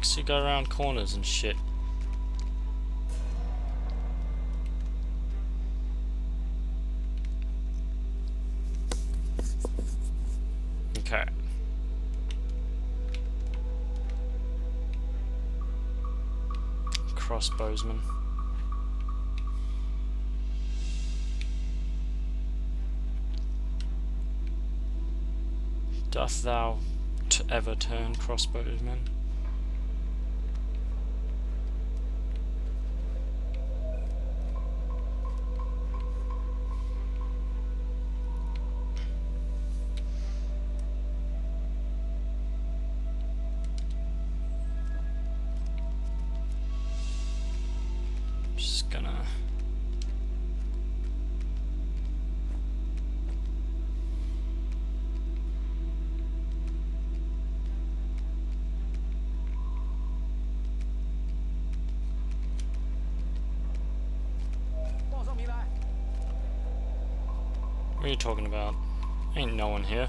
Works. You go around corners and shit. Okay. Crossbowsman. Doth thou ever turn crossbowsman? Just gonna What are you talking about? Ain't no one here.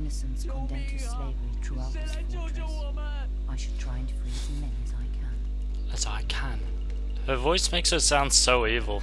innocents condemned to slavery throughout this fortress. I should try and free as many as I can. As I can. Her voice makes her sound so evil.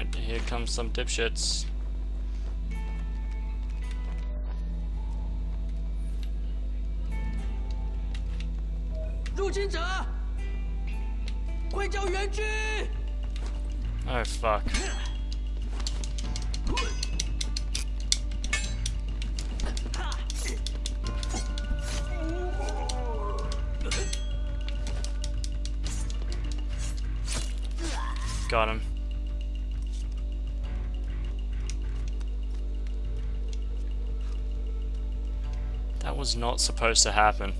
Alright, here comes some dipshits. Oh fuck. Got him. was not supposed to happen.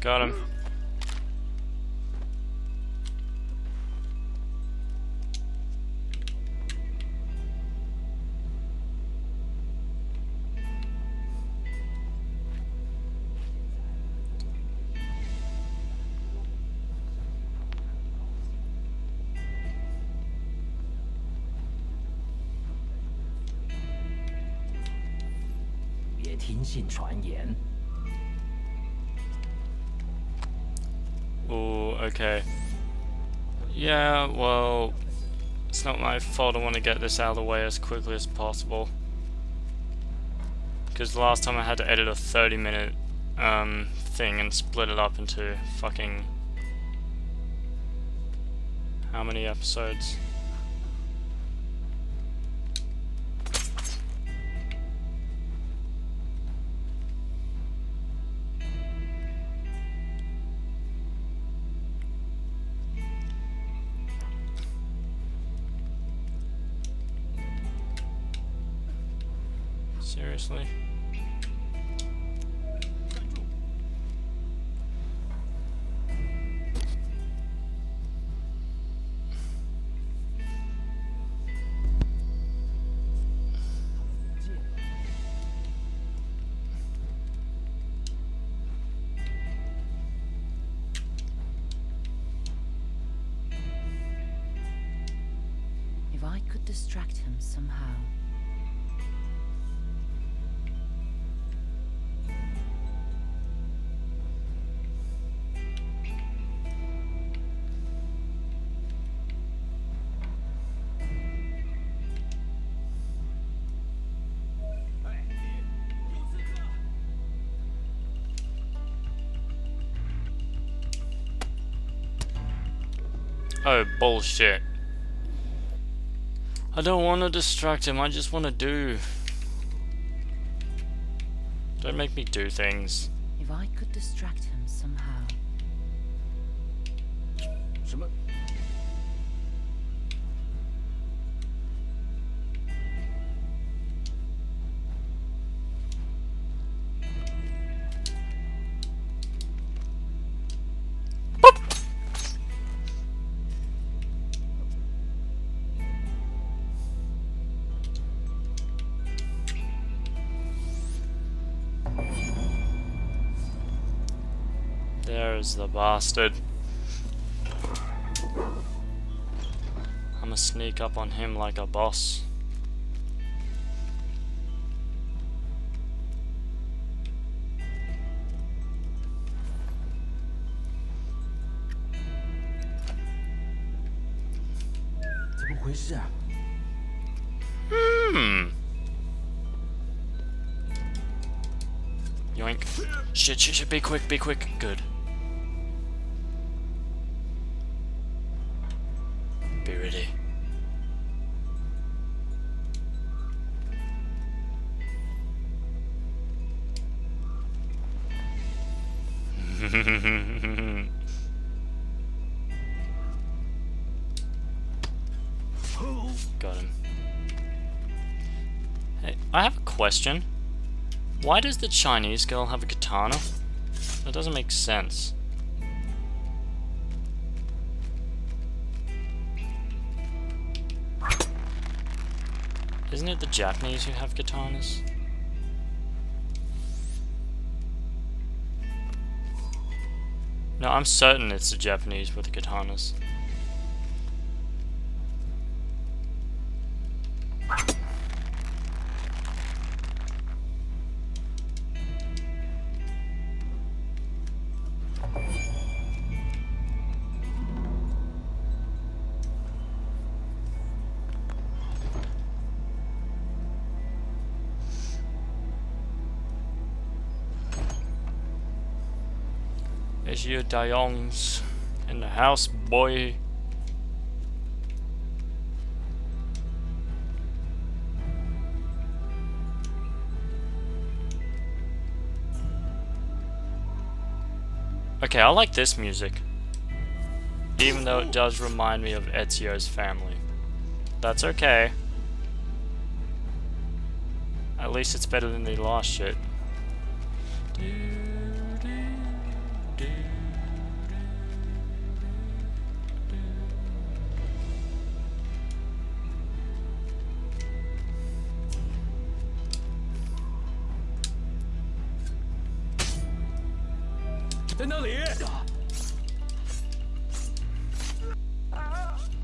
Got him. 听信传言， Ooh, okay. Yeah, well, it's not my fault. I want to get this out of the way as quickly as possible. Because last time I had to edit a 30 minute um, thing and split it up into fucking how many episodes? Seriously? If I could distract him somehow. Oh, bullshit. I don't want to distract him, I just want to do. Don't make me do things. If I could distract him somehow. 什么？There's the bastard. I'ma sneak up on him like a boss. Hmm. Yoink. Shit, shit, shit, be quick, be quick. Good. Got him. Hey, I have a question. Why does the Chinese girl have a katana? That doesn't make sense. Isn't it the Japanese who have katanas? No, I'm certain it's the Japanese with the katanas. Yu Dayong's in the house, boy. Okay, I like this music. Even though it does remind me of Ezio's family. That's okay. At least it's better than the last shit.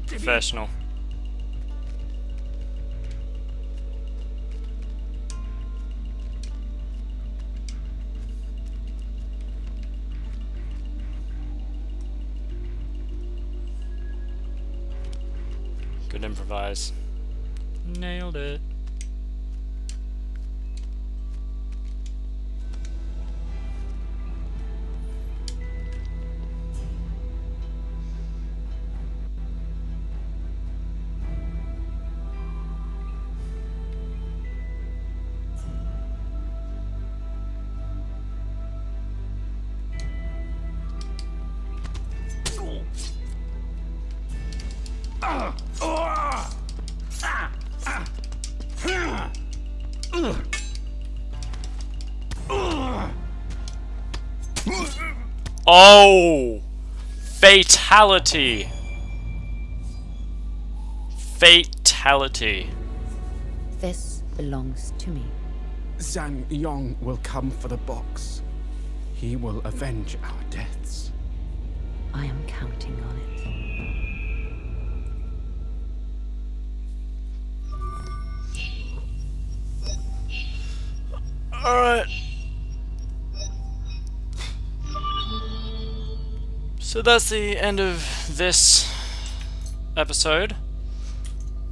Professional. Good improvise. Nailed it. Oh! Fatality! Fatality. This belongs to me. Zhang Yong will come for the box. He will avenge our deaths. I am counting on it. Alright. So that's the end of this episode.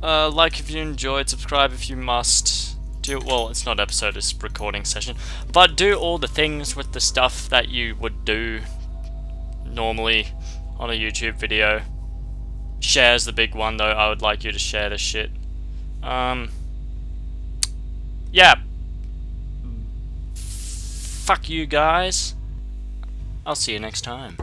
Uh, like if you enjoyed, subscribe if you must. Do well, it's not episode, it's recording session. But do all the things with the stuff that you would do normally on a YouTube video. Share's the big one though, I would like you to share this shit. Um Yeah. Fuck you guys. I'll see you next time.